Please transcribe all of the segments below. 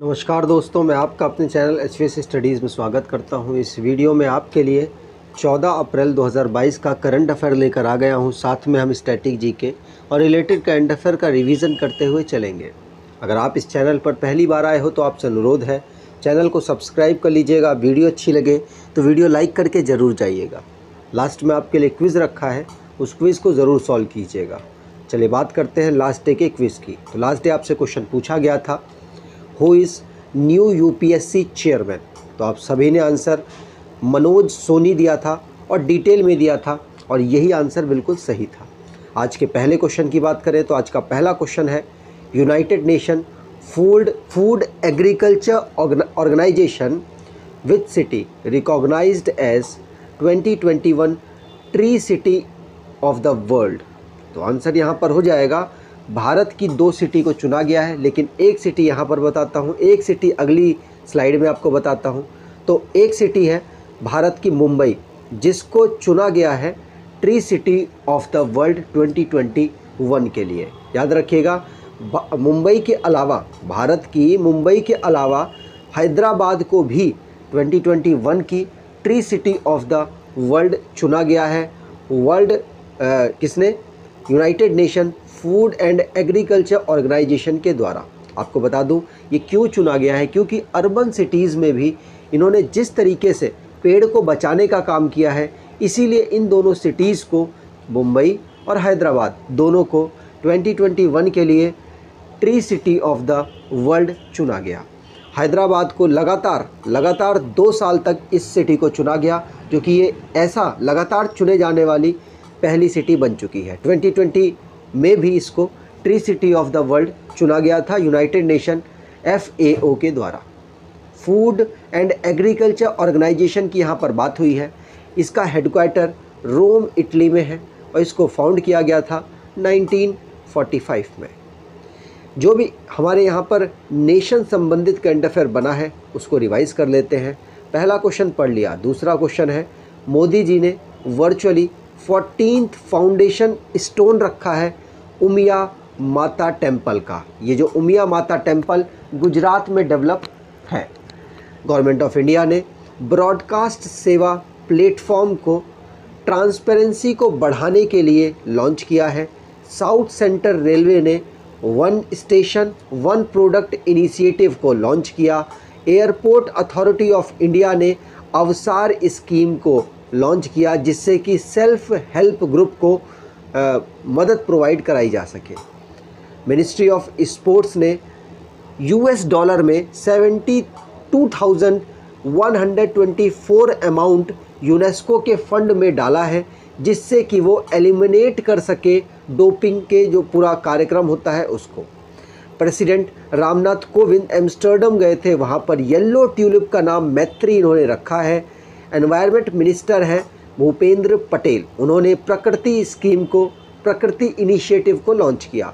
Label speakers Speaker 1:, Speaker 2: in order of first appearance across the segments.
Speaker 1: नमस्कार दोस्तों, मैं आपका अपने चैनल एचवीएस स्टडीज़ में स्वागत करता हूँ। इस वीडियो में आपके लिए 14 अप्रैल 2022 का करंट अफेयर लेकर आ गया हूँ। साथ में हम स्टैटिक जी के और रिलेटेड करंट अफेयर का रिवीजन करते हुए चलेंगे। अगर आप इस चैनल पर पहली बार आए हो तो आपसे अनुरोध है, चैनल को सब्सक्राइब कर लीजिएगा, वीडियो अच्छी लगे तो वीडियो लाइक करके ज़रूर जाइएगा। लास्ट में आपके लिए क्विज़ रखा है, उस क्विज़ को ज़रूर सॉल्व कीजिएगा। चलिए बात करते हैं लास्ट डे के क्विज़ की। तो लास्ट डे आपसे क्वेश्चन पूछा गया था who is new UPSC chairman तो आप सभी ने आंसर मनोज सोनी दिया था और डिटेल में दिया था और यही आंसर बिल्कुल सही था। आज के पहले क्वेश्चन की बात करें तो आज का पहला क्वेश्चन है United Nation food food agriculture organization with city recognized as 2021 tree city of the world तो आंसर यहाँ पर हो जाएगा भारत की दो सिटी को चुना गया है, लेकिन एक सिटी यहाँ पर बताता हूँ, एक सिटी अगली स्लाइड में आपको बताता हूँ। तो एक सिटी है भारत की मुंबई, जिसको चुना गया है tree city of the world 2021 के लिए। याद रखिएगा मुंबई के अलावा, भारत की मुंबई के अलावा हैदराबाद को भी 2021 की tree city of the world चुना गया है। वर्ल्ड किसने? United Nation food and agriculture organization के द्वारा। आपको बता दूँ, ये क्यों चुना गया है? क्योंकि अर्बन सिटीज़ में भी इन्होंने जिस तरीके से पेड़ को बचाने का काम किया है, इसीलिए इन दोनों सिटीज़ को, मुंबई और हैदराबाद, दोनों को 2021 के लिए tree city of the world चुना गया। हैदराबाद को लगातार लगातार दो साल तक इस सिटी को चुना गया, जो कि ये ऐसा लगातार चुने जाने वाली पहली सिटी बन चुकी है। 2020 में भी इसको tree city of the world चुना गया था यूनाइटेड नेशन एफ़ के द्वारा। फ़ूड एंड एग्रीकल्चर ऑर्गेनाइजेशन की यहाँ पर बात हुई है। इसका हेडक्वार्टर रोम, इटली में है और इसको फाउंड किया गया था 1945 में। जो भी हमारे यहाँ पर नेशन संबंधित करंट अफेयर बना है, उसको रिवाइज कर लेते हैं। पहला क्वेश्चन पढ़ लिया, दूसरा क्वेश्चन है, मोदी जी ने वर्चुअली फोर्टीन फाउंडेशन स्टोन रखा है उमिया माता टेंपल का। ये जो उमिया माता टेंपल गुजरात में डेवलप है। गवर्नमेंट ऑफ़ इंडिया ने ब्रॉडकास्ट सेवा प्लेटफॉर्म को ट्रांसपेरेंसी को बढ़ाने के लिए लॉन्च किया है। साउथ सेंटर रेलवे ने one station, one product initiative को लॉन्च किया। एयरपोर्ट अथॉरिटी ऑफ़ इंडिया ने अवसार स्कीम को लॉन्च किया जिससे कि सेल्फ हेल्प ग्रुप को आ, मदद प्रोवाइड कराई जा सके। मिनिस्ट्री ऑफ़ स्पोर्ट्स ने यूएस डॉलर में seventy two thousand one hundred twenty four amount UNESCO के फंड में डाला है जिससे कि वो एलिमिनेट कर सके डोपिंग के जो पूरा कार्यक्रम होता है उसको। प्रेसिडेंट रामनाथ कोविंद एम्स्टर्डम गए थे वहाँ पर येल्लो ट्यूलिप का नाम मैत्री इन्होंने रखा है। एनवायरनमेंट मिनिस्टर हैं भूपेंद्र पटेल। उन्होंने प्रकृति स्कीम को, प्रकृति इनिशिएटिव को लॉन्च किया।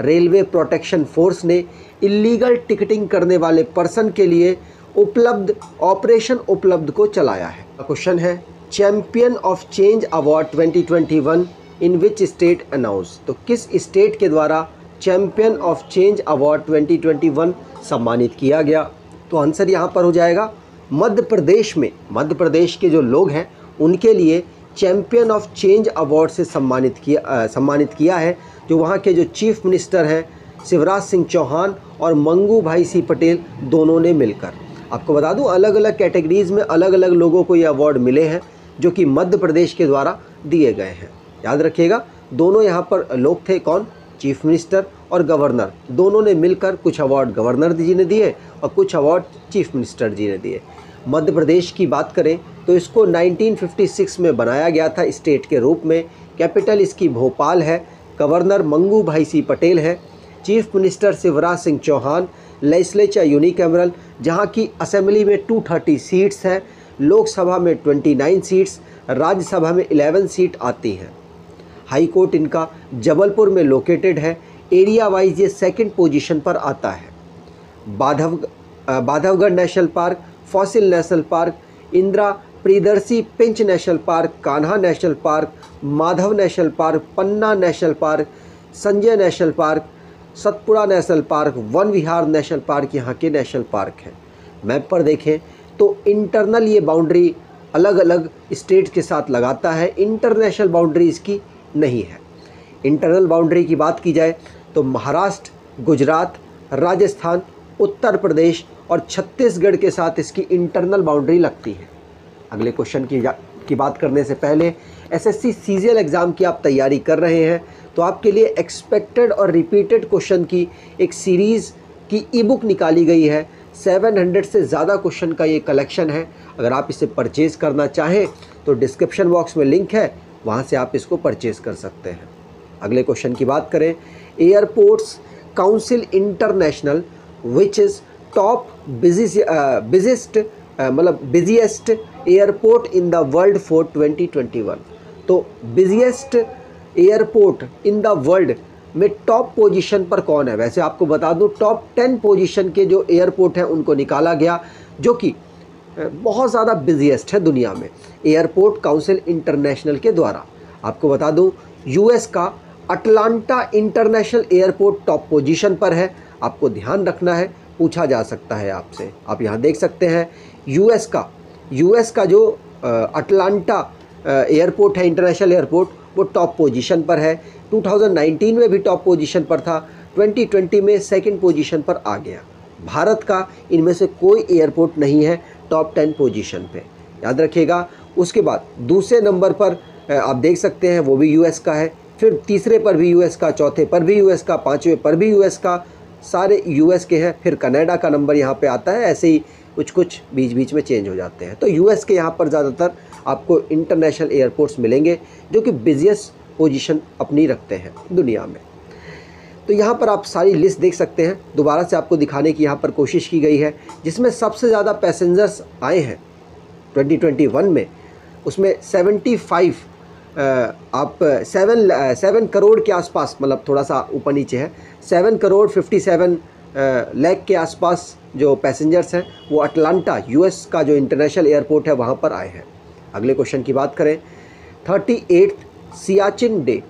Speaker 1: रेलवे प्रोटेक्शन फोर्स ने इलीगल टिकटिंग करने वाले पर्सन के लिए उपलब्ध ऑपरेशन उपलब्ध को चलाया है। क्वेश्चन है champion of change award 2021 in which state announce तो किस स्टेट के द्वारा चैंपियन ऑफ़ चेंज अवार्ड 2021 सम्मानित किया गया? तो आंसर यहाँ पर हो जाएगा मध्य प्रदेश में मध्य प्रदेश के जो लोग हैं उनके लिए चैम्पियन ऑफ़ चेंज अवार्ड से सम्मानित किया आ, सम्मानित किया है जो वहाँ के जो चीफ मिनिस्टर हैं शिवराज सिंह चौहान और मंगू भाई सी पटेल दोनों ने मिलकर। आपको बता दूँ अलग अलग कैटेगरीज़ में अलग अलग लोगों को ये अवार्ड मिले हैं जो कि मध्य प्रदेश के द्वारा दिए गए हैं। याद रखिएगा दोनों यहाँ पर लोग थे कौन? चीफ मिनिस्टर और गवर्नर। दोनों ने मिलकर कुछ अवार्ड गवर्नर जी ने दिए और कुछ अवार्ड चीफ मिनिस्टर जी ने दिए। मध्य प्रदेश की बात करें तो इसको 1956 में बनाया गया था स्टेट के रूप में। कैपिटल इसकी भोपाल है। गवर्नर मंगू भाई सी पटेल है। Chief minister Shivraj Singh Chouhan, legislature unicameral जहाँ की असेंबली में 230 सीट्स हैं। लोकसभा में 29 सीट्स, राज्यसभा में 11 सीट आती हैं। हाई कोर्ट इनका जबलपुर में लोकेटेड है। एरिया वाइज ये सेकंड पोजीशन पर आता है। बाधव Bandhavgarh national park fossil national park Indira Priyadarshi Pench national park Kanha national park Madhav national park Panna national park Sanjay national park Satpura national park Van Vihar national park यहाँ के national park हैं। Map पर देखें तो internal ये boundary अलग अलग state के साथ लगाता है। इंटरनेशनल बाउंड्री इसकी नहीं है। इंटरनल बाउंड्री की बात की जाए तो महाराष्ट्र, गुजरात, राजस्थान, उत्तर प्रदेश और छत्तीसगढ़ के साथ इसकी इंटरनल बाउंड्री लगती है। अगले क्वेश्चन की की बात करने से पहले एसएससी सीजीएल एग्ज़ाम की आप तैयारी कर रहे हैं तो आपके लिए एक्सपेक्टेड और रिपीटेड क्वेश्चन की एक सीरीज़ की ई बुक निकाली गई है। 700 से ज़्यादा क्वेश्चन का ये कलेक्शन है। अगर आप इसे परचेज़ करना चाहें तो डिस्क्रिप्शन बॉक्स में लिंक है, वहाँ से आप इसको परचेज़ कर सकते हैं। अगले क्वेश्चन की बात करें airports council international which is top busy busiest मतलब busiest airport in the world for 2021 तो busiest airport in the world में टॉप पोजीशन पर कौन है? वैसे आपको बता दूँ टॉप टेन पोजीशन के जो एयरपोर्ट हैं, उनको निकाला गया, जो कि बहुत ज़्यादा बिजिएस्ट है दुनिया में एयरपोर्ट काउंसिल इंटरनेशनल के द्वारा। आपको बता दूँ यूएस का Atlanta international airport top position पर है। आपको ध्यान रखना है पूछा जा सकता है आपसे। आप यहाँ देख सकते हैं यूएस का यूएस का जो अटलांटा एयरपोर्ट है इंटरनेशनल एयरपोर्ट वो टॉप पोजीशन पर है। 2019 में भी टॉप पोजीशन पर था 2020 में सेकंड पोजीशन पर आ गया। भारत का इनमें से कोई एयरपोर्ट नहीं है टॉप टेन पोजीशन पे। याद रखिएगा, उसके बाद दूसरे नंबर पर आप देख सकते हैं, वो भी यूएस का है, फिर तीसरे पर भी यूएस का, चौथे पर भी यूएस का, पाँचवें पर भी यूएस का सारे यूएस के हैं, फिर कनाडा का नंबर यहाँ पे आता है, ऐसे ही कुछ कुछ बीच बीच में चेंज हो जाते हैं। तो यूएस के यहाँ पर ज़्यादातर आपको इंटरनेशनल एयरपोर्ट्स मिलेंगे, जो कि बिजिएस्ट पोजीशन अपनी रखते हैं दुनिया में। तो यहाँ पर आप सारी लिस्ट देख सकते हैं। दोबारा से आपको दिखाने की यहाँ पर कोशिश की गई है, जिसमें सबसे ज़्यादा पैसेंजर्स आए हैं 2021 में। उसमें 75 आप सेवन सेवन करोड़ के आसपास मतलब थोड़ा सा ऊपर नीचे है seven crore fifty seven lakh के आसपास जो पैसेंजर्स हैं, वो अटलांटा यूएस का जो इंटरनेशनल एयरपोर्ट है, वहाँ पर आए हैं। अगले क्वेश्चन की बात करें thirty eight Siachen day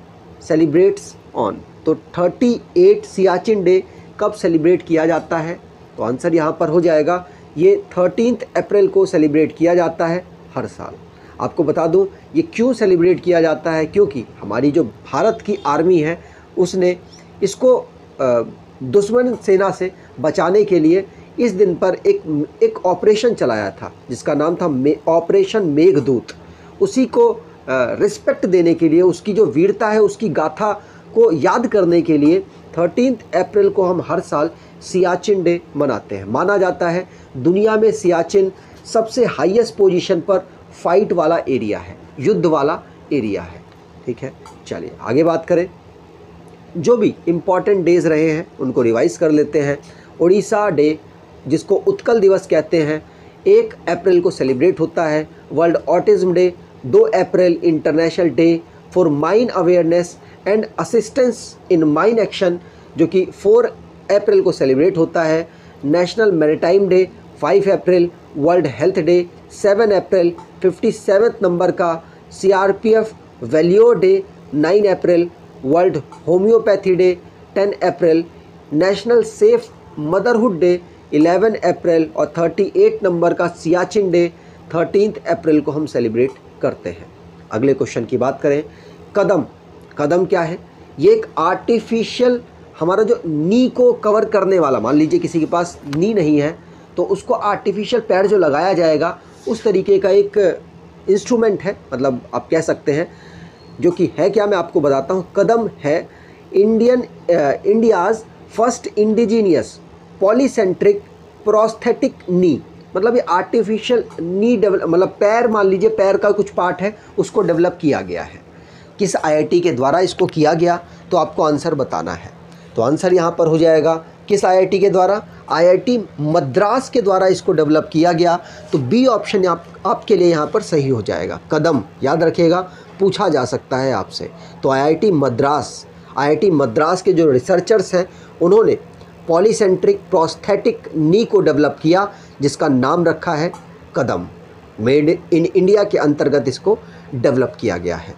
Speaker 1: celebrates on तो थर्टी एट सियाचिन डे कब सेलिब्रेट किया जाता है? तो आंसर यहाँ पर हो जाएगा, ये थर्टीनथ अप्रैल को सेलिब्रेट किया जाता है हर साल। आपको बता दूँ, ये क्यों सेलिब्रेट किया जाता है? क्योंकि हमारी जो भारत की आर्मी है, उसने इसको दुश्मन सेना से बचाने के लिए इस दिन पर एक एक ऑपरेशन चलाया था जिसका नाम था मे, ऑपरेशन मेघदूत। उसी को रिस्पेक्ट देने के लिए उसकी जो वीरता है उसकी गाथा को याद करने के लिए थर्टीन अप्रैल को हम हर साल सियाचिन डे मनाते हैं। माना जाता है दुनिया में सियाचिन सबसे हाईएस्ट पोजीशन पर फाइट वाला एरिया है युद्ध वाला एरिया है। ठीक है चलिए आगे बात करें। जो भी इंपॉर्टेंट डेज़ रहे हैं, उनको रिवाइज कर लेते हैं। उड़ीसा डे, जिसको उत्कल दिवस कहते हैं, एक अप्रैल को सेलिब्रेट होता है। वर्ल्ड ऑटिज्म डे दो April international day for mine awareness and assistance in mine action जो कि फोर अप्रैल को सेलिब्रेट होता है। National maritime day five April. World health day seven April. Fifty seventh number का C R P F value day nine April. World homeopathy day, ten April, national safe motherhood day, eleven April और thirty eight number का Siachen day, thirteen April को हम celebrate करते हैं। अगले question की बात करें, कदम। कदम क्या है? ये एक आर्टिफिशियल हमारा जो नी को कवर करने वाला, मान लीजिए किसी के पास नी नहीं है तो उसको आर्टिफिशियल पैर जो लगाया जाएगा, उस तरीके का एक इंस्ट्रूमेंट है मतलब आप कह सकते हैं जो कि है क्या मैं आपको बताता हूँ कदम है Indian India's first indigenous polycentric prosthetic knee मतलब ये आर्टिफिशियल नी डेवलप मतलब पैर मान लीजिए पैर का कुछ पार्ट है उसको डेवलप किया गया है। किस आईआईटी के द्वारा इसको किया गया तो आपको आंसर बताना है। तो आंसर यहाँ पर हो जाएगा किस आईआईटी के द्वारा? आईआईटी मद्रास के द्वारा इसको डेवलप किया गया। तो बी ऑप्शन आप, आपके लिए यहाँ पर सही हो जाएगा। कदम याद रखिएगा पूछा जा सकता है आपसे। तो आईआईटी मद्रास आईआईटी मद्रास के जो रिसर्चर्स हैं, उन्होंने पॉलीसेंट्रिक प्रोस्थेटिक नी को डेवलप किया, जिसका नाम रखा है कदम। मेड इन इंडिया के अंतर्गत इसको डेवलप किया गया है।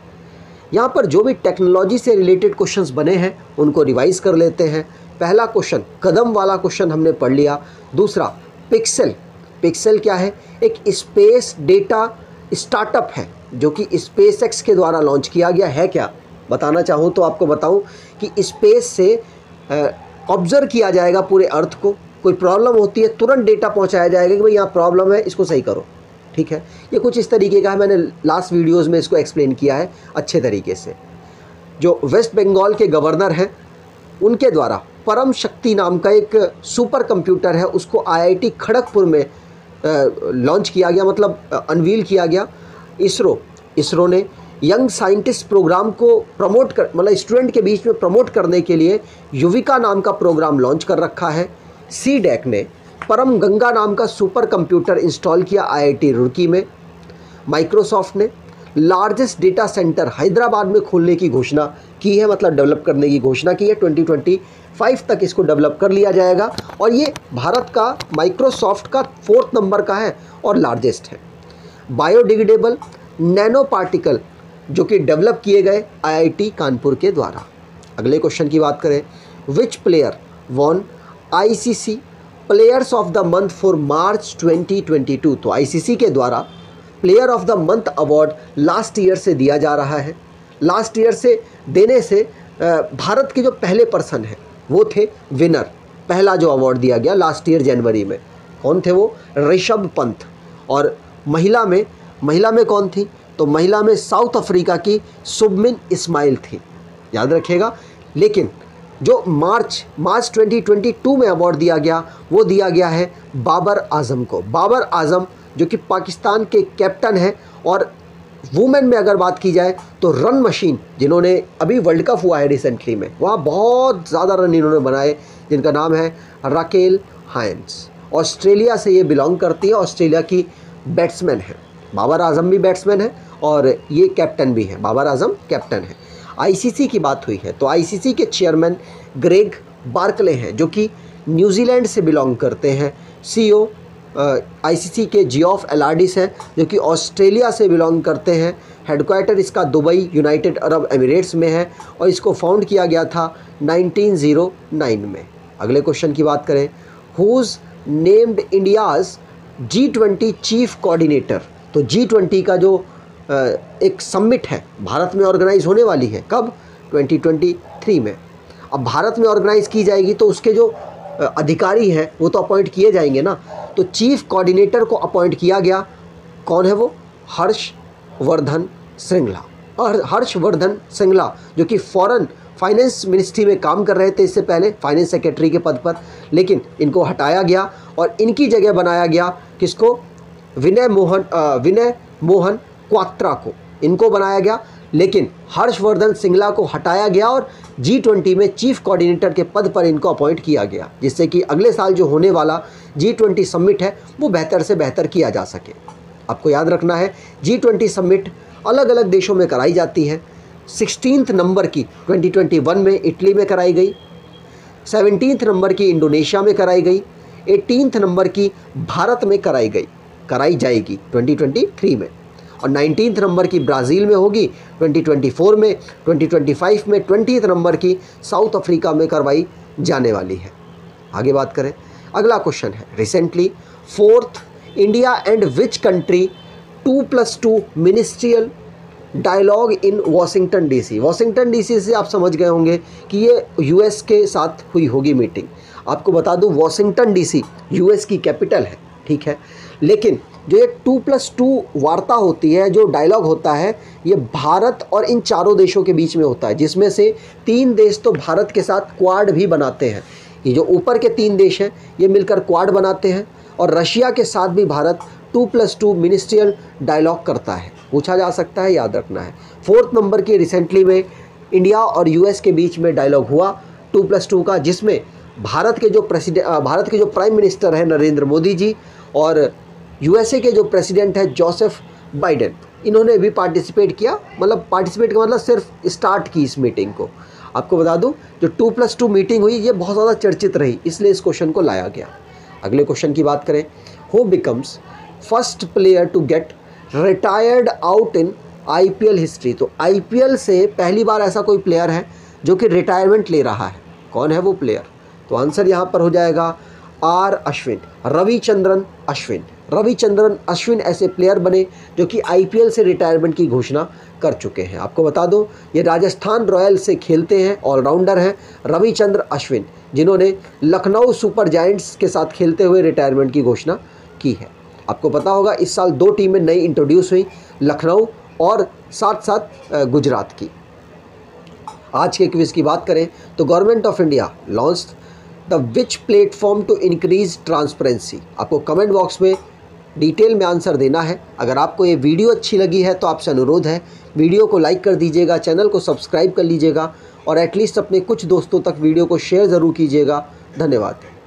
Speaker 1: यहाँ पर जो भी टेक्नोलॉजी से रिलेटेड क्वेश्चंस बने हैं, उनको रिवाइज कर लेते हैं। पहला क्वेश्चन कदम वाला क्वेश्चन हमने पढ़ लिया। दूसरा पिक्सल पिक्सल क्या है? एक स्पेस डेटा स्टार्टअप है, जो कि स्पेस एक्स के द्वारा लॉन्च किया गया है क्या? बताना चाहूँ तो आपको बताऊँ कि स्पेस से ऑब्ज़र्व किया जाएगा पूरे अर्थ को। कोई प्रॉब्लम होती है, तुरंत डेटा पहुँचाया जाएगा कि भाई यहाँ प्रॉब्लम है, इसको सही करो। ठीक है? ये कुछ इस तरीके का है, मैंने लास्ट वीडियोस में इसको एक्सप्लेन किया है अच्छे तरीके से। जो वेस्ट बंगाल के गवर्नर हैं, उनके द्वारा परम शक्ति नाम का एक सुपर कंप्यूटर है, उसको आईआईटी खड़गपुर में लॉन्च किया गया मतलब अनवील किया गया इसरो। इसरो ने यंग साइंटिस्ट प्रोग्राम को प्रमोट कर मतलब स्टूडेंट के बीच में प्रमोट करने के लिए युविका नाम का प्रोग्राम लॉन्च कर रखा है। सी डैक ने परम गंगा नाम का सुपर कंप्यूटर इंस्टॉल किया आईआईटी रुड़की में। माइक्रोसॉफ्ट ने लार्जेस्ट डेटा सेंटर हैदराबाद में खोलने की घोषणा की है मतलब डेवलप करने की घोषणा की है। 2025 तक इसको डेवलप कर लिया जाएगा। और ये भारत का, माइक्रोसॉफ्ट का फोर्थ नंबर का है और लार्जेस्ट है। बायोडिग्रेडेबल नैनो पार्टिकल जो कि डेवलप किए गए आईआईटी कानपुर के द्वारा। अगले क्वेश्चन की बात करें which player won ICC players of the month for March 2022 तो आईसीसी के द्वारा player of the month award last year से दिया जा रहा है। लास्ट ईयर से देने से भारत के जो पहले पर्सन हैं, वो थे विनर पहला जो अवार्ड दिया गया लास्ट ईयर जनवरी में, कौन थे वो? ऋषभ पंत। और महिला में महिला में कौन थी? तो महिला में साउथ अफ्रीका की सुबमिन इस्माइल थी। याद रखिएगा। लेकिन जो मार्च मार्च 2022 में अवार्ड दिया गया, वो दिया गया है बाबर आज़म को। बाबर आज़म जो कि पाकिस्तान के कैप्टन हैं और वुमेन में अगर बात की जाए तो रन मशीन जिन्होंने अभी वर्ल्ड कप हुआ है रिसेंटली में, वहाँ बहुत ज़्यादा रन इन्होंने बनाए, जिनका नाम है राकेल हाइंस ऑस्ट्रेलिया से ये बिलोंग करती है, ऑस्ट्रेलिया की बैट्समैन है। बाबर आज़म भी बैट्समैन है और ये कैप्टन भी है। बाबर आज़म कैप्टन है। आईसीसी की बात हुई है तो आईसीसी के चेयरमैन ग्रेग बार्कले हैं, जो कि न्यूजीलैंड से बिलोंग करते हैं। सीईओ आईसीसी के जी जियोफ एलाडिस हैं, जो कि ऑस्ट्रेलिया से बिलोंग करते हैं। हेडक्वार्टर इसका दुबई यूनाइटेड अरब एमिरेट्स में है और इसको फाउंड किया गया था 1909 में। अगले क्वेश्चन की बात करें। Who named India's G twenty chief coordinator तो जी ट्वेंटी का जो एक समिट है, भारत में ऑर्गेनाइज होने वाली है, कब? 2023 में। अब भारत में ऑर्गेनाइज की जाएगी तो उसके जो अधिकारी हैं, वो तो अपॉइंट किए जाएँगे ना। तो चीफ कोऑर्डिनेटर को अपॉइंट किया गया। कौन है वो? हर्षवर्धन श्रृंगला। और हर्षवर्धन श्रृंगला, जो कि फॉरेन फाइनेंस मिनिस्ट्री में काम कर रहे थे इससे पहले फाइनेंस सेक्रेटरी के पद पर, लेकिन इनको हटाया गया और इनकी जगह बनाया गया किसको? विनय मोहन विनय मोहन क्वात्रा को। इनको बनाया गया। लेकिन हर्षवर्धन सिंगला को हटाया गया और जी ट्वेंटी में चीफ कोऑर्डिनेटर के पद पर इनको अपॉइंट किया गया, जिससे कि अगले साल जो होने वाला जी ट्वेंटी समिट है, वो बेहतर से बेहतर किया जा सके। आपको याद रखना है जी ट्वेंटी समिट अलग अलग देशों में कराई जाती है। सिक्सटीन नंबर की 2021 में इटली में कराई गई सेवनटीन नंबर की इंडोनेशिया में कराई गई, एटीनथ नंबर की भारत में कराई गई, कराई जाएगी 2023 में। और नाइनटीन नंबर की ब्राज़ील में होगी 2024 में 2025 में ट्वेंटी नंबर की साउथ अफ्रीका में करवाई जाने वाली है। आगे बात करें, अगला क्वेश्चन है recently fourth India and which country two plus two ministerial dialogue in Washington DC Washington DC से आप समझ गए होंगे कि ये यूएस के साथ हुई होगी मीटिंग आपको बता दूँ वॉशिंगटन डीसी यूएस की कैपिटल है, ठीक है? लेकिन जो ये टू प्लस टू वार्ता होती है, जो डायलॉग होता है, ये भारत और इन चारों देशों के बीच में होता है। जिसमें से तीन देश तो भारत के साथ क्वाड भी बनाते हैं। ये जो ऊपर के तीन देश हैं, ये मिलकर क्वाड बनाते हैं और रशिया के साथ भी Bharat two plus two ministerial dialogue करता है। पूछा जा सकता है, याद रखना है। फोर्थ नंबर की रिसेंटली में इंडिया और यूएस के बीच में डायलॉग हुआ टू प्लस टू का, जिसमें भारत के जो प्रेसिडेंट भारत के जो प्राइम मिनिस्टर हैं नरेंद्र मोदी जी और यूएसए के जो प्रेसिडेंट है जोसेफ बाइडेन इन्होंने भी पार्टिसिपेट किया। मतलब पार्टिसिपेट का मतलब सिर्फ़ स्टार्ट की इस मीटिंग को। आपको बता दूँ, जो टू प्लस टू मीटिंग हुई, ये बहुत ज़्यादा चर्चित रही, इसलिए इस क्वेश्चन को लाया गया। अगले क्वेश्चन की बात करें who becomes first player to get retired out in IPL history तो आईपीएल से पहली बार ऐसा कोई प्लेयर है, जो कि रिटायरमेंट ले रहा है। कौन है वो प्लेयर तो आंसर यहाँ पर हो जाएगा आर अश्विन, रविचंद्रन अश्विन। रविचंद्रन अश्विन ऐसे प्लेयर बने जो कि आईपीएल से रिटायरमेंट की घोषणा कर चुके हैं। आपको बता दूँ, ये राजस्थान रॉयल से खेलते हैं, ऑलराउंडर हैं रविचंद्र अश्विन, जिन्होंने लखनऊ सुपर जायंट्स के साथ खेलते हुए रिटायरमेंट की घोषणा की है। आपको पता होगा, इस साल दो टीमें नई इंट्रोड्यूस हुई, लखनऊ और साथ साथ गुजरात की। आज के क्विज़ की बात करें तो government of India launch the which platform to increase transparency आपको कमेंट बॉक्स में डिटेल में आंसर देना है। अगर आपको ये वीडियो अच्छी लगी है तो आपसे अनुरोध है, वीडियो को लाइक कर दीजिएगा, चैनल को सब्सक्राइब कर लीजिएगा और एटलीस्ट अपने कुछ दोस्तों तक वीडियो को शेयर ज़रूर कीजिएगा। धन्यवाद।